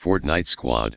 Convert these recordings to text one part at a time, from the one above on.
Fortnite Squad.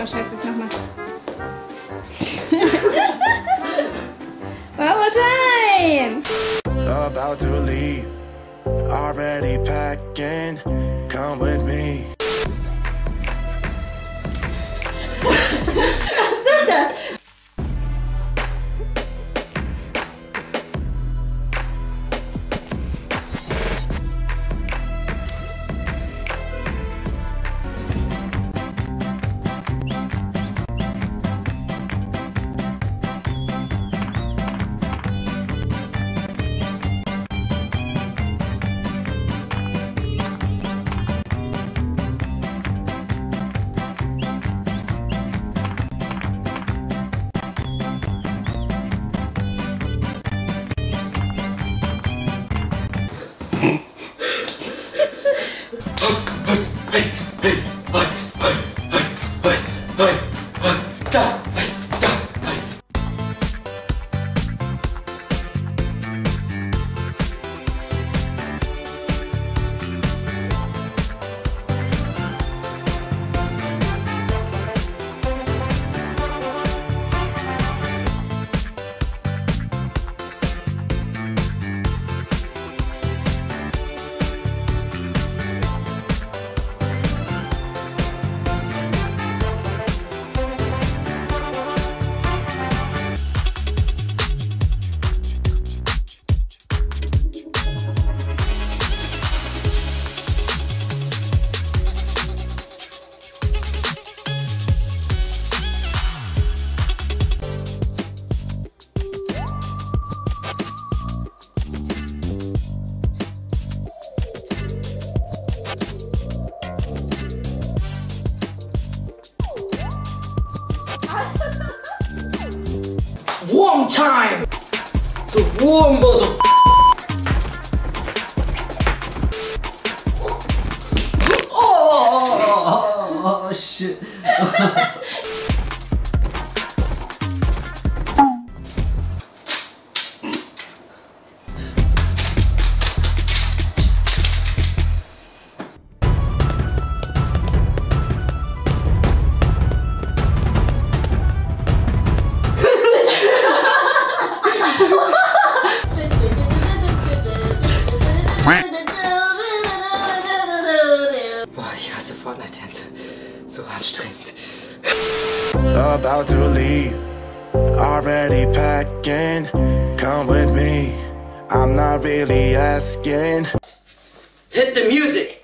überschätze One time! The one mother. Oh, oh, shit. About to leave, already packing. Come with me, I'm not really asking. Hit the music!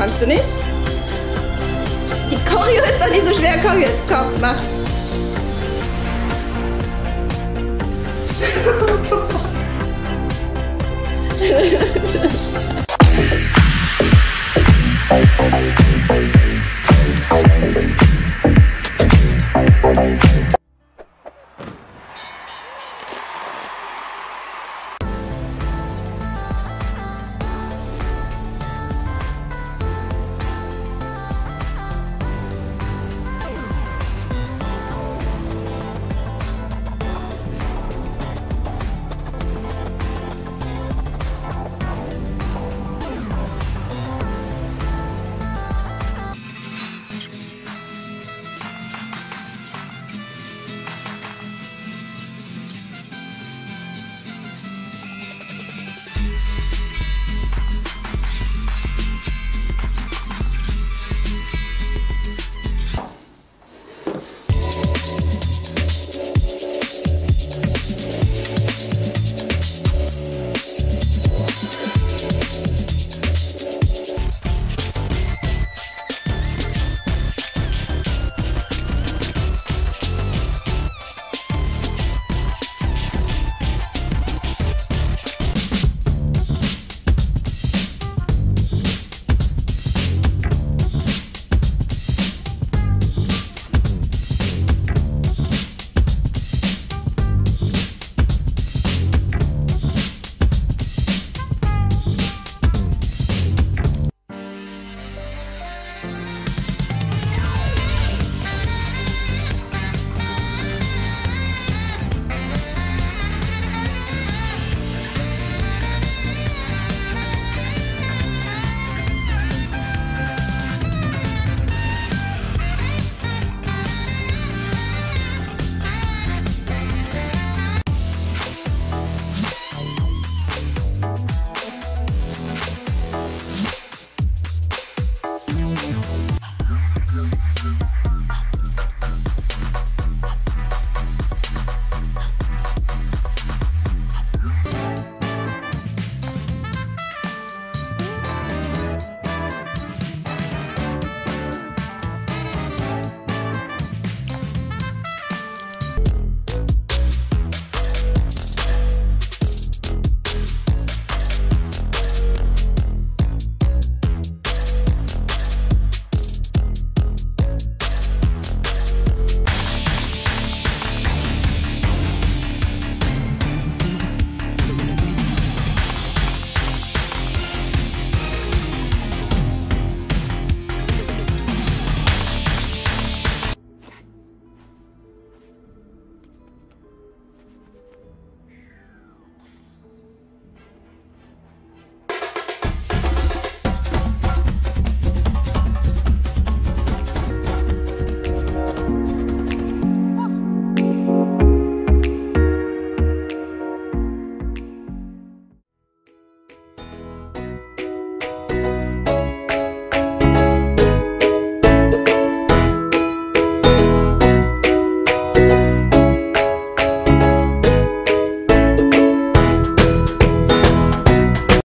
Kannst du nicht? Die Choreo ist doch nicht so schwer. Komm jetzt, komm, mach.